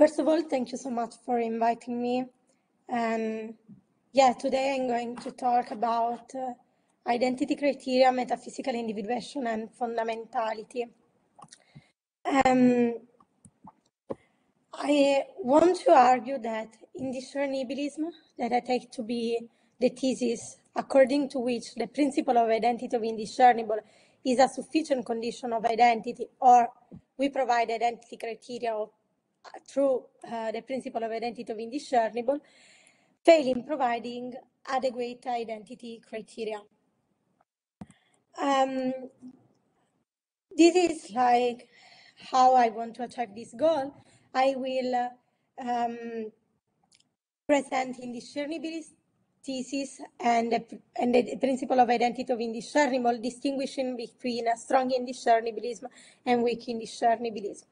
first of all, thank you so much for inviting me. And yeah, today I'm going to talk about uh, identity criteria, metaphysical individuation, and fundamentality. Um, I want to argue that indiscernibilism, that I take to be the thesis according to which the principle of identity of indiscernible is a sufficient condition of identity, or we provide identity criteria of, through uh, the principle of identity of indiscernible, fail in providing adequate identity criteria. Um, this is like how I want to achieve this goal. I will um, present indiscernibility thesis and, and the principle of identity of indiscernible, distinguishing between a strong indiscernibilism and weak indiscernibilism.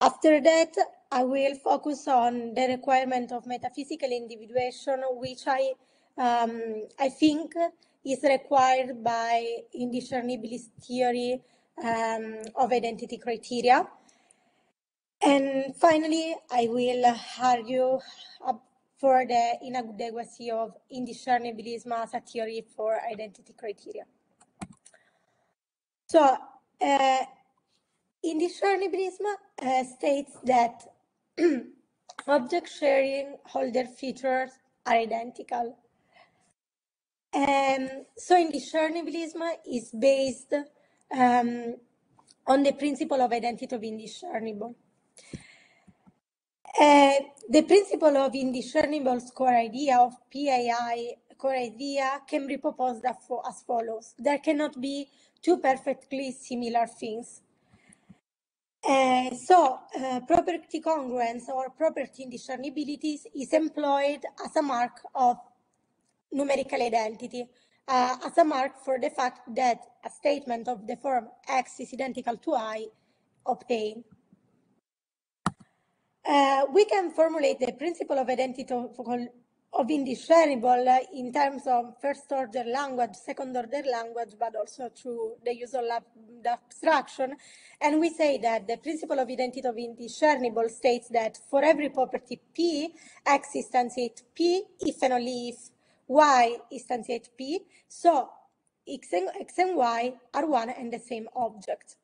After that, I will focus on the requirement of metaphysical individuation, which I, um, I think is required by indiscernibilist theory um, of identity criteria. And finally, I will argue for the inadequacy of indiscernibilism as a theory for identity criteria. So, uh, indiscernibilism uh, states that object sharing holder features are identical. Um, so indiscernibilism is based um, on the principle of identity of indiscernible. Uh, the principle of indiscernible core idea of PAI core idea can be proposed as follows. There cannot be two perfectly similar things. Uh, so, uh, property congruence or property indiscernibility is employed as a mark of numerical identity, uh, as a mark for the fact that a statement of the form x is identical to i obtained. We can formulate the principle of identity of, indiscernible in terms of first order language, second order language, but also through the use of abstraction. And we say that the principle of identity of indiscernible states that for every property P, X instantiate P if and only if Y instantiate P. So X and, X and Y are one and the same object.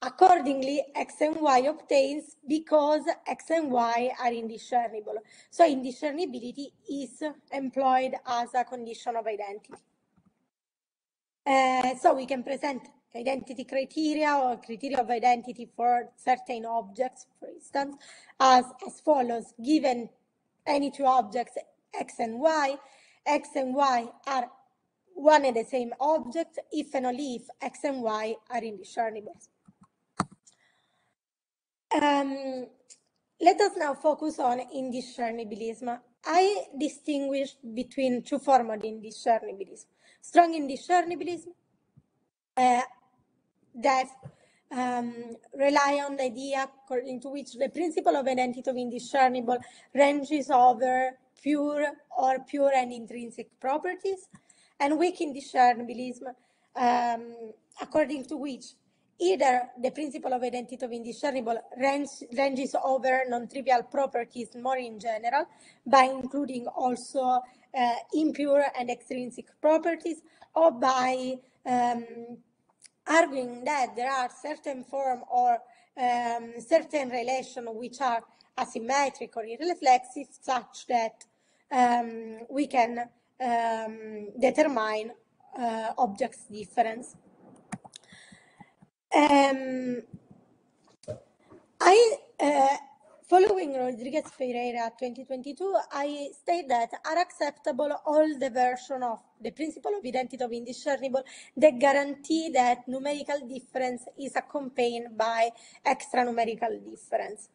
Accordingly, X and Y obtains because X and Y are indiscernible. So indiscernibility is employed as a condition of identity. Uh, so we can present identity criteria or criteria of identity for certain objects, for instance, as, as follows. Given any two objects, X and Y, X and Y are one and the same object if and only if X and Y are indiscernible. Um, let us now focus on indiscernibilism. I distinguish between two forms of indiscernibilism. Strong indiscernibilism uh, that um, rely on the idea according to which the principle of identity of indiscernible ranges over pure or pure and intrinsic properties, and weak indiscernibilism um, according to which Either the principle of identity of indiscernible range, ranges over non-trivial properties more in general by including also uh, impure and extrinsic properties or by um, arguing that there are certain form or um, certain relation which are asymmetric or irreflexive such that um, we can um, determine uh, objects difference. Um, I, uh, following Rodriguez Pereyra 2022, I state that are acceptable all the version of the principle of identity of indiscernible that guarantee that numerical difference is accompanied by extra numerical difference.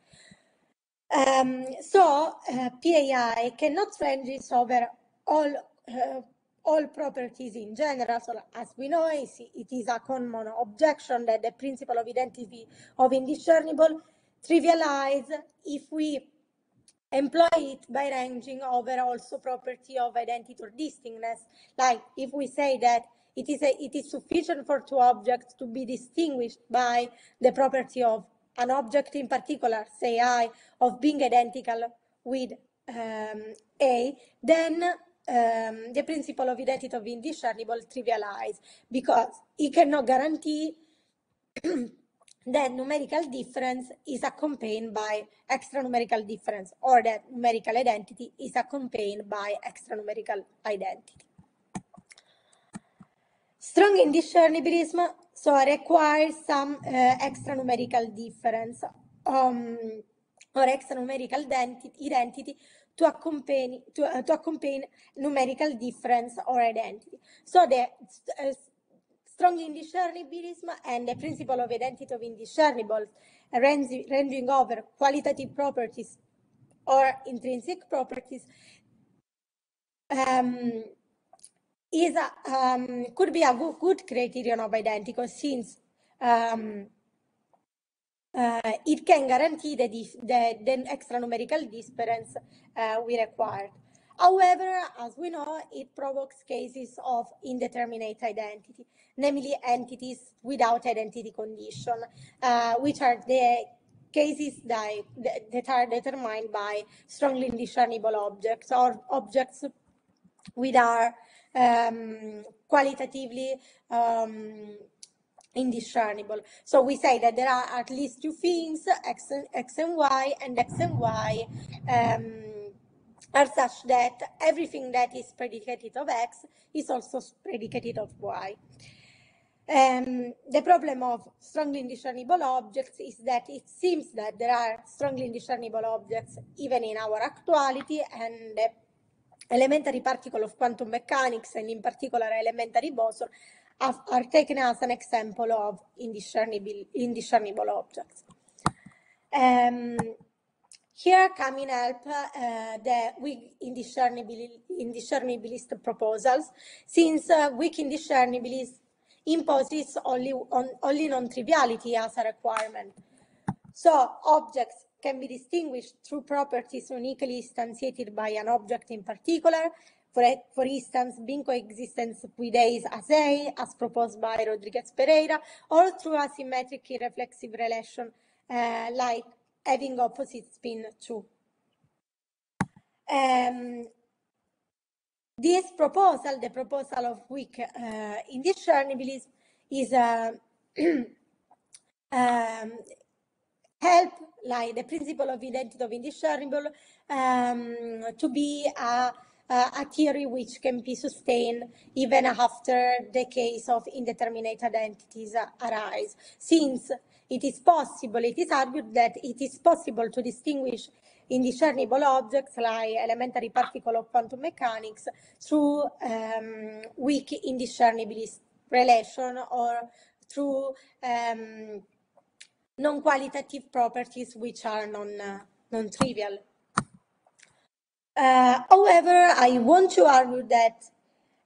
Um, so uh, PAI cannot range over all uh, all properties in general. So as we know, it is a common objection that the principle of identity of indiscernible trivialize if we employ it by ranging over also property of identity or distinctness. Like if we say that it is, a, it is sufficient for two objects to be distinguished by the property of an object in particular, say I, of being identical with um, A, then um, the principle of identity of indiscernible trivialize because it cannot guarantee that numerical difference is accompanied by extra numerical difference or that numerical identity is accompanied by extra numerical identity. Strong indiscernibilism so requires some uh, extra numerical difference um, or extra numerical identity, identity to accompany to, uh, to accompany numerical difference or identity. So the uh, strong indiscernibilism and the principle of identity of indiscernibles ranging over qualitative properties or intrinsic properties um, is a, um, could be a good, good criterion of identity since um, uh, it can guarantee the, the, the extra numerical difference uh, we require. However, as we know, it provokes cases of indeterminate identity, namely entities without identity condition, uh, which are the cases that, that are determined by strongly indiscernible objects or objects which are um, qualitatively um, indiscernible. So we say that there are at least two things, x and, x and y, and x and y um, are such that everything that is predicated of x is also predicated of y. Um, the problem of strongly indiscernible objects is that it seems that there are strongly indiscernible objects even in our actuality and the elementary particle of quantum mechanics and in particular elementary boson are taken as an example of indiscernible, indiscernible objects. Um, here come in help uh, the weak indiscernibilist proposals, since uh, weak indiscernibilist imposes only, on, only non-triviality as a requirement. So objects can be distinguished through properties uniquely instantiated by an object in particular, for, for instance, being coexistence with A's as A, as proposed by Rodriguez Pereyra, or through a symmetric irreflexive relation uh, like having opposite spin 2. Um, this proposal, the proposal of weak uh, indiscernibilism, is uh, um, help like the principle of identity of indiscernible um, to be a uh, a theory which can be sustained even after the case of indeterminate identities arise, since it is possible, it is argued that it is possible to distinguish indiscernible objects like elementary particle of quantum mechanics through um, weak indiscernibility relation or through um, non-qualitative properties which are non, uh, non-trivial. Uh, however, I want to argue that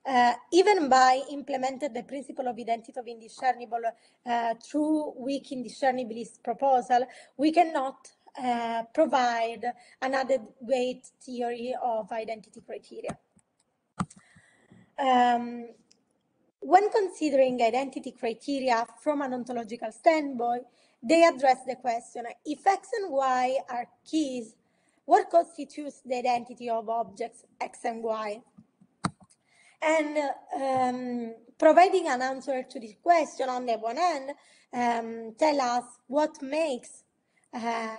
uh, even by implementing the principle of identity of indiscernible uh, through weak indiscernibilist proposal, we cannot uh, provide another weight theory of identity criteria. Um, when considering identity criteria from an ontological standpoint, they address the question if x and y are keys what constitutes the identity of objects X and Y? And um, providing an answer to this question on the one hand, um, tell us what makes uh,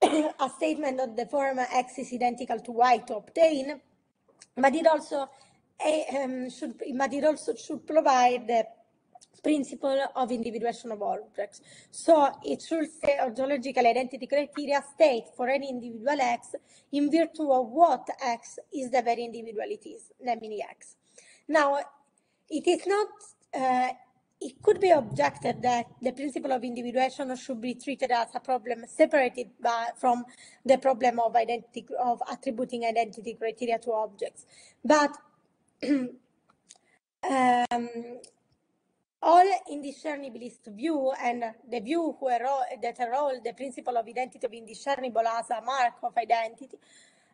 a statement of the form X is identical to Y to obtain, but it also uh, um, should, but it also should provide the principle of individuation of objects. So it should say ontological identity criteria state for any individual X in virtue of what X is the very individual it is, namely X. Now, it is not, uh, it could be objected that the principle of individuation should be treated as a problem separated by, from the problem of identity, of attributing identity criteria to objects. But um, all indiscernibilist view and the view that enroll the principle of identity of indiscernible as a mark of identity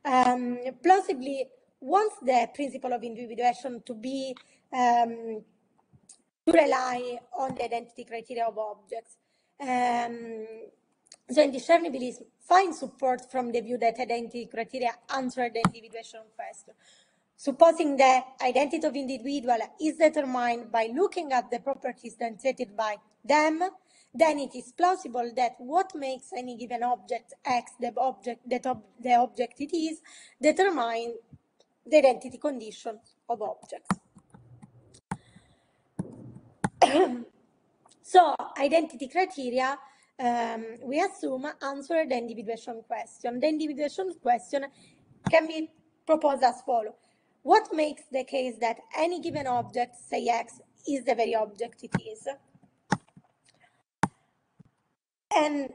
um, plausibly wants the principle of individuation to be um, to rely on the identity criteria of objects um, so indiscernibilism finds support from the view that identity criteria answer the individuation question. Supposing the identity of individual is determined by looking at the properties demonstrated by them, then it is plausible that what makes any given object X the object that ob the object it is determine the identity condition of objects. so identity criteria um, we assume answer the individuation question. The individuation question can be proposed as follows. What makes the case that any given object, say X, is the very object it is? And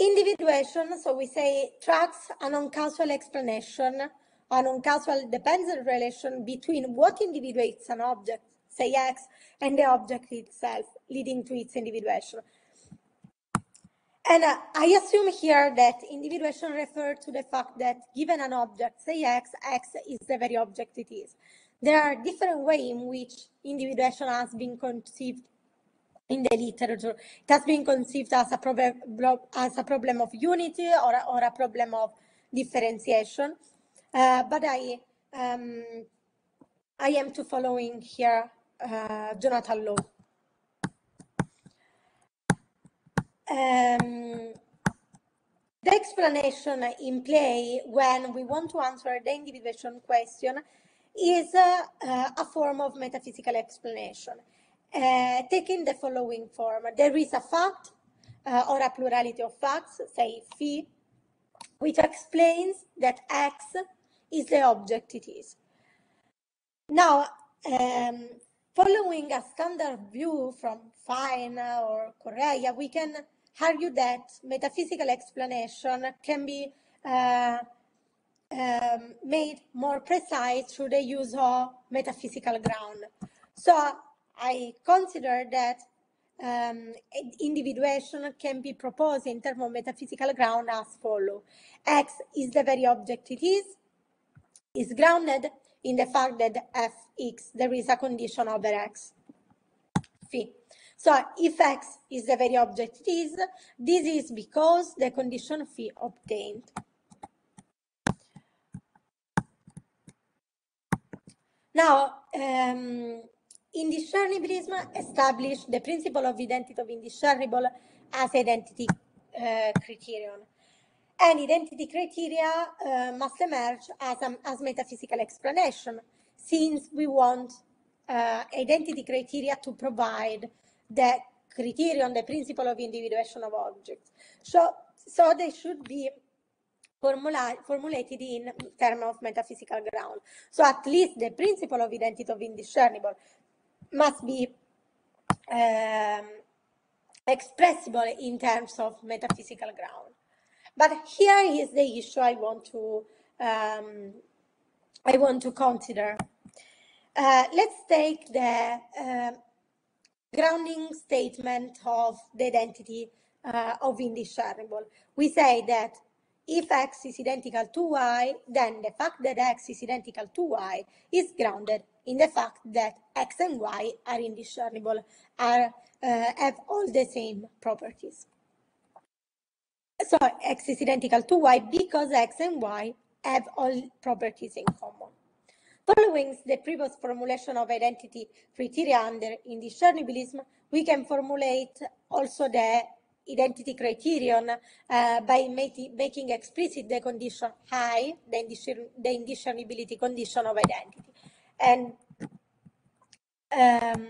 individuation, so we say, tracks a non-causal explanation, a non-causal dependent relation between what individuates an object, say X, and the object itself, leading to its individuation. And uh, I assume here that individuation refers to the fact that given an object, say X, X is the very object it is. There are different ways in which individuation has been conceived in the literature. It has been conceived as a problem, as a problem of unity or, or a problem of differentiation. Uh, but I, um, I am to following here uh, Jonathan Lowe. Um, the explanation in play when we want to answer the individuation question is uh, a form of metaphysical explanation, uh, taking the following form. There is a fact uh, or a plurality of facts, say phi, which explains that X is the object it is. Now, um, following a standard view from Fine or Correia, we can argue that metaphysical explanation can be uh, um, made more precise through the use of metaphysical ground. So I consider that um, individuation can be proposed in terms of metaphysical ground as follow. X is the very object it is, is grounded in the fact that fx, there is a condition over x. So if x is the very object it is, this is because the condition phi obtained. Now, um, indiscernibilism established the principle of identity of indiscernible as identity uh, criterion. And identity criteria uh, must emerge as, a, as metaphysical explanation, since we want uh, identity criteria to provide the criterion, the principle of individuation of objects. So, so they should be formula formulated in terms of metaphysical ground. So at least the principle of identity of indiscernible must be um, expressible in terms of metaphysical ground. But here is the issue I want to um, I want to consider. Uh, let's take the uh, grounding statement of the identity uh, of indiscernible. We say that if x is identical to y, then the fact that x is identical to y is grounded in the fact that x and y are indiscernible, are, uh, have all the same properties. So x is identical to y because x and y have all properties in common. Following the previous formulation of identity criteria under indiscernibilism, we can formulate also the identity criterion uh, by making explicit the condition high, the, indiscern the indiscernibility condition of identity. And um,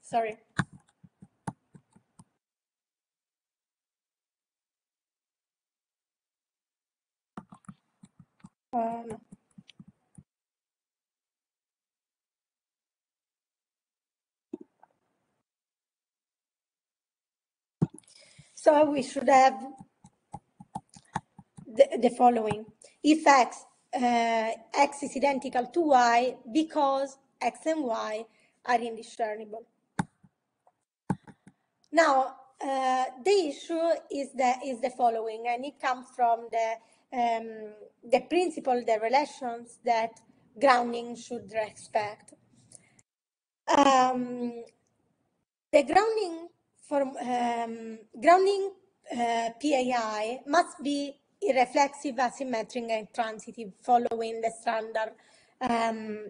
sorry. No. So we should have the, the following. If x, uh, x is identical to y because x and y are indiscernible. Now, uh, the issue is the, is the following, and it comes from the, um, the principle, the relations that grounding should respect. Um, the grounding from um, grounding uh, PAI must be irreflexive, asymmetric, and transitive, following the standard um,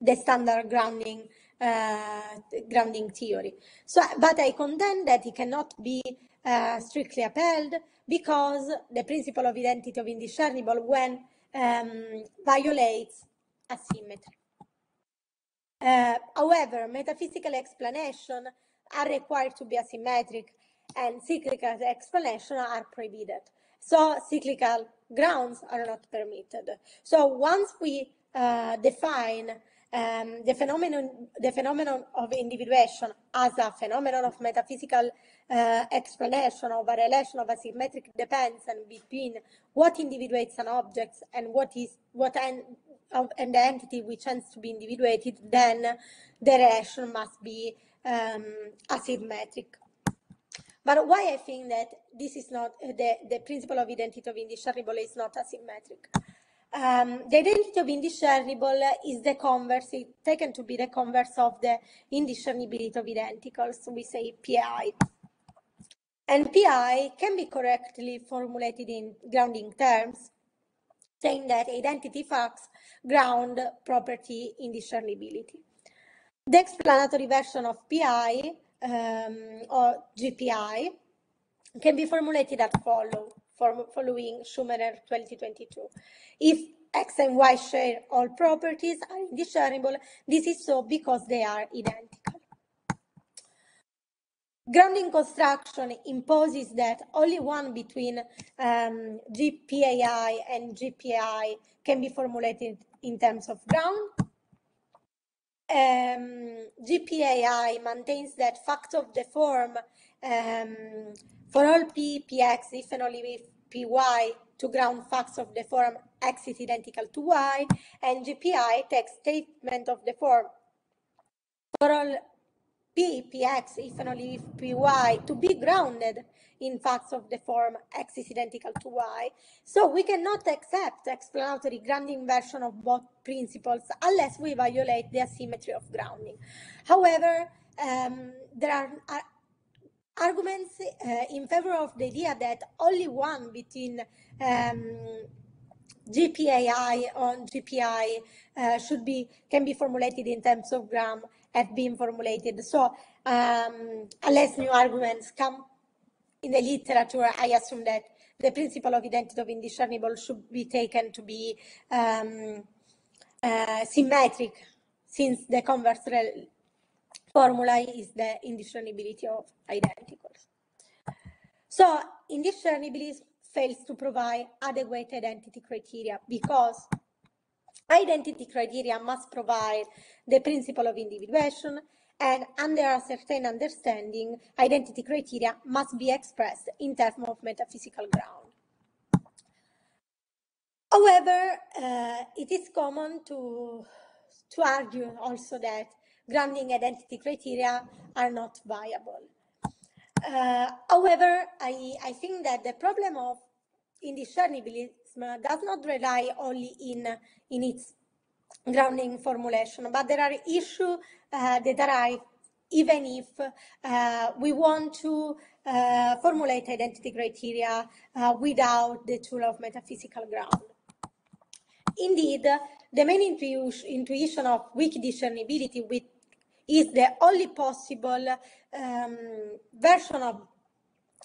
the standard grounding uh, grounding theory. So, but I contend that it cannot be uh, strictly upheld because the principle of identity of indiscernible when um, violates asymmetry. Uh, however, metaphysical explanation are required to be asymmetric and cyclical explanation are prohibited. So cyclical grounds are not permitted. So once we uh, define um, the phenomenon the phenomenon of individuation as a phenomenon of metaphysical uh, explanation of a relation of asymmetric dependence between what individuates an object and what is what en- of, and the entity which tends to be individuated, then the relation must be um, asymmetric. But why I think that this is not the, the principle of identity of indiscernible is not asymmetric? Um, the identity of indiscernible is the converse, taken to be the converse of the indiscernibility of identicals. So we say PI. And PI can be correctly formulated in grounding terms, saying that identity facts ground property indiscernibility. The explanatory version of PI um, or GPI can be formulated as follow, following Schumacher 2022. If X and Y share all properties are indiscernible, this is so because they are identical. Grounding construction imposes that only one between um, GPAI and GPI can be formulated in terms of ground. Um, GPAI maintains that fact of the form um, for all P, Px, if and only if Py to ground facts of the form x is identical to y, and GPI takes statement of the form for all P, Px, if and only if Py to be grounded in facts of the form x is identical to y. So we cannot accept explanatory grounding version of both principles unless we violate the asymmetry of grounding. However, um, there are, are arguments uh, in favor of the idea that only one between um, GPAI on GPI uh, should be can be formulated in terms of ground have been formulated. So um, unless new arguments come in the literature, I assume that the principle of identity of indiscernible should be taken to be um, uh, symmetric, since the converse formula is the indiscernibility of identicals. So indiscernibility fails to provide adequate identity criteria because identity criteria must provide the principle of individuation and under a certain understanding, identity criteria must be expressed in terms of metaphysical ground. However, uh, it is common to, to argue also that grounding identity criteria are not viable. Uh, however, I, I think that the problem of indiscernibilism does not rely only in, in its grounding formulation, but there are issues uh, that arise even if uh, we want to uh, formulate identity criteria uh, without the tool of metaphysical ground. Indeed, the main intuition of weak discernibility with is the only possible um, version of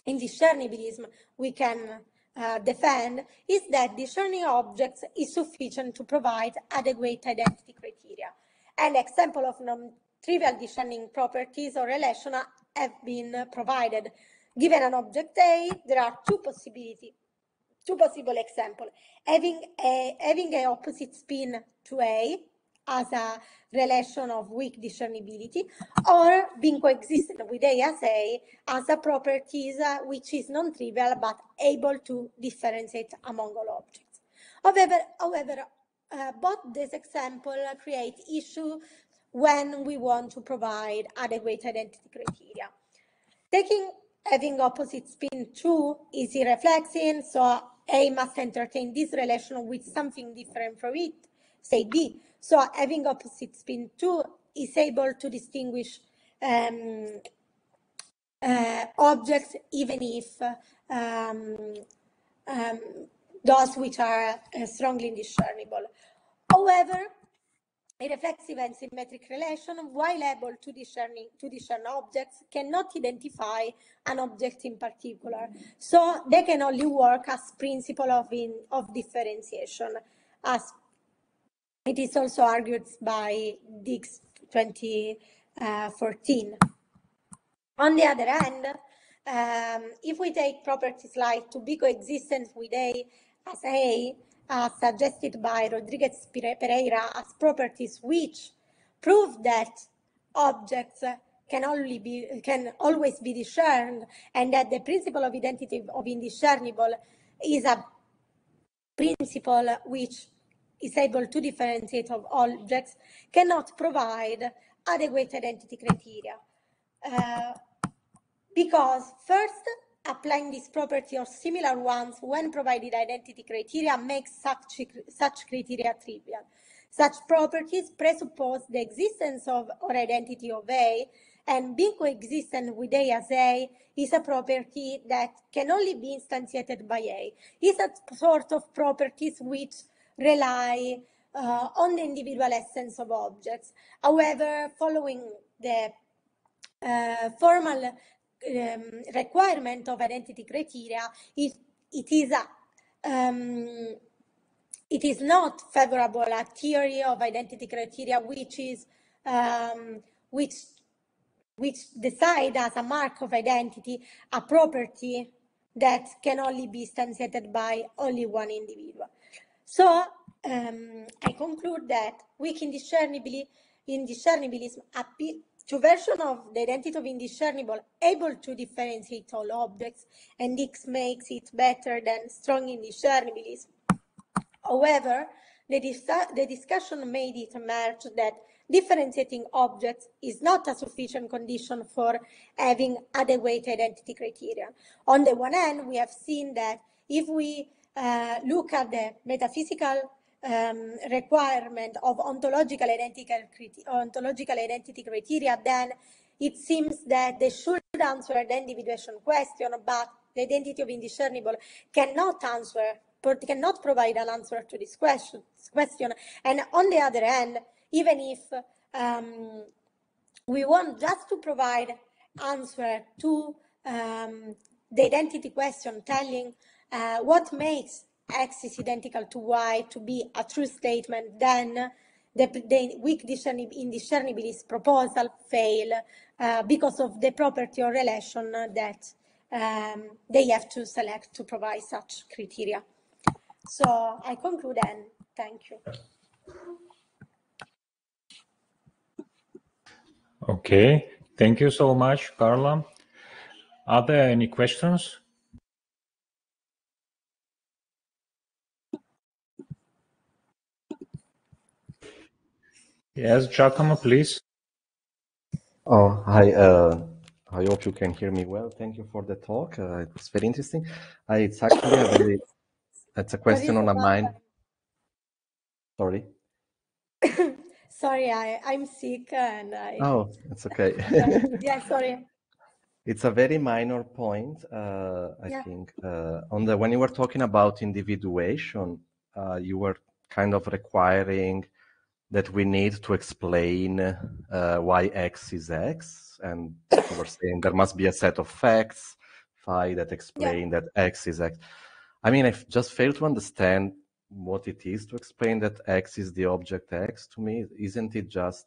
indiscernibilism we can uh, defend is that discerning objects is sufficient to provide adequate identity criteria. An example of non-trivial discerning properties or relation have been provided. Given an object A, there are two possibilities, two possible examples. Having a having a opposite spin to A as a relation of weak discernibility or being coexistent with A as A properties uh, which is non-trivial but able to differentiate among all objects. However, however uh, both these examples create issue when we want to provide adequate identity criteria. Taking having opposite spin 2 is irreflexive, so A must entertain this relation with something different from it, say B. So having opposite spin 2 is able to distinguish um, uh, objects, even if um, um, those which are uh, strongly indiscernible. However, a reflexive and symmetric relation, while able to discern, to discern objects, cannot identify an object in particular. So they can only work as principle of, in, of differentiation, as it is also argued by Dix 2014. On the other hand, um, if we take properties like to be coexistent with A as A, uh, suggested by Rodriguez Pereyra as properties which prove that objects can only be can always be discerned and that the principle of identity of indiscernible is a principle which is able to differentiate of objects cannot provide adequate identity criteria uh, because first applying this property or similar ones when provided identity criteria makes such, such criteria trivial. Such properties presuppose the existence of or identity of A, and being coexistent with A as A is a property that can only be instantiated by A. It's a sort of properties which rely uh, on the individual essence of objects. However, following the uh, formal um, requirement of identity criteria, it, it is a, um, it is not favorable a theory of identity criteria which is um, which which decide as a mark of identity a property that can only be instantiated by only one individual. So um, I conclude that weak indiscernibility, indiscernibilism to version of the identity of indiscernible able to differentiate all objects, and this makes it better than strong indiscernibilism. However, the, dis the discussion made it emerge that differentiating objects is not a sufficient condition for having adequate identity criteria. On the one hand, we have seen that if we look at the metaphysical um, requirement of ontological identity, ontological identity criteria, then it seems that they should answer the individuation question, but the identity of indiscernible cannot answer, cannot provide an answer to this question. question. And on the other hand, even if um, we want just to provide answer to um, the identity question, telling uh, what makes X is identical to Y to be a true statement, then the, the weak indiscernibility proposal fail uh, because of the property or relation that um, they have to select to provide such criteria. So I conclude and thank you. Okay, thank you so much, Carla. Are there any questions? Yes, Giacomo, please. Oh, hi. Uh, I hope you can hear me well. Thank you for the talk. Uh, it was very interesting. Uh, it's actually a very, it's a question on a mind. Sorry. sorry, I, I'm sick and I. Oh, it's okay. yeah, sorry. It's a very minor point, uh, I yeah. think. Uh, on the when you were talking about individuation, uh, you were kind of requiring that we need to explain uh, why x is x, and we were saying there must be a set of facts phi that explain yeah. that x is x. I mean, I just fail to understand what it is to explain that x is the object x to me. Isn't it just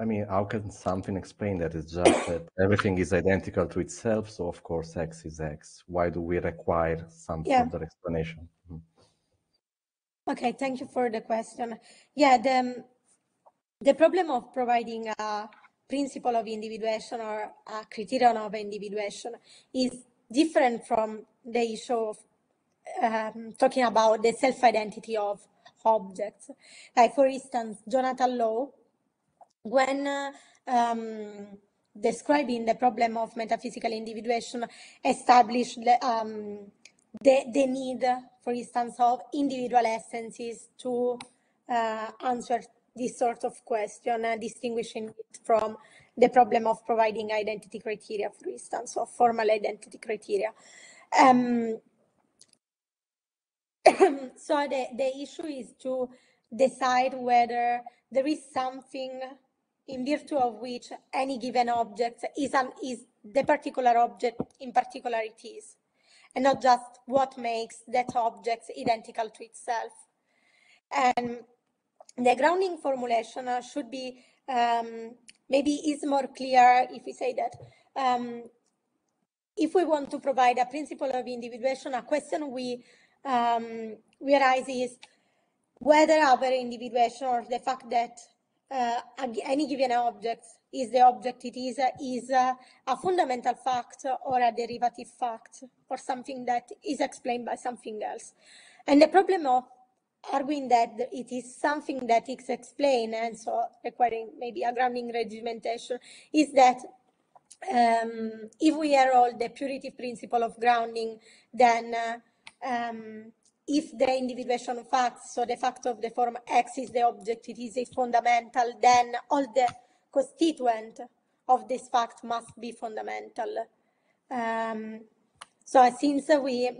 I mean, how can something explain that? It's just that everything is identical to itself, so of course x is x. Why do we require some yeah. further explanation? Mm-hmm. Okay, thank you for the question. Yeah, the, the problem of providing a principle of individuation or a criterion of individuation is different from the issue of um, talking about the self-identity of objects. Like, for instance, Jonathan Lowe, when uh, um, describing the problem of metaphysical individuation, established um, the, the need, for instance, of individual essences to uh, answer this sort of question, uh, distinguishing it from the problem of providing identity criteria, for instance, or formal identity criteria. Um, so the, the issue is to decide whether there is something in virtue of which any given object is, an, is the particular object in particular it is, and not just what makes that object identical to itself. And the grounding formulation uh, should be um, maybe is more clear if we say that um, if we want to provide a principle of individuation, a question we um, we arise is whether our individuation or the fact that uh, any given object is the object it is, is uh, a fundamental fact or a derivative fact or something that is explained by something else. And the problem of arguing that it is something that is explained and so requiring maybe a grounding regimentation is that um, if we are all the purative principle of grounding, then uh, um, if the individuation of facts, so the fact of the form X is the object, it is a fundamental, then all the constituent of this fact must be fundamental. Um, so since we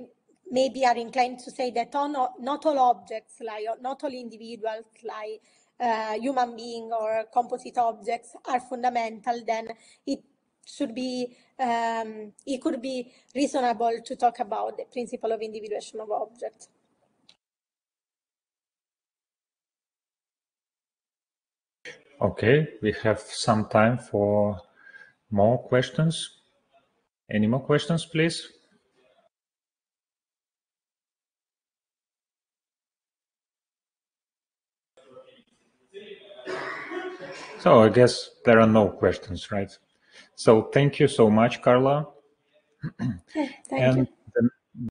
maybe are inclined to say that not, all objects, like not all individuals, like uh, human being or composite objects are fundamental, then it should be um, it could be reasonable to talk about the principle of individuation of objects. Okay, we have some time for more questions. Any more questions, please? So I guess there are no questions, right? So thank you so much, Carla. thank and you.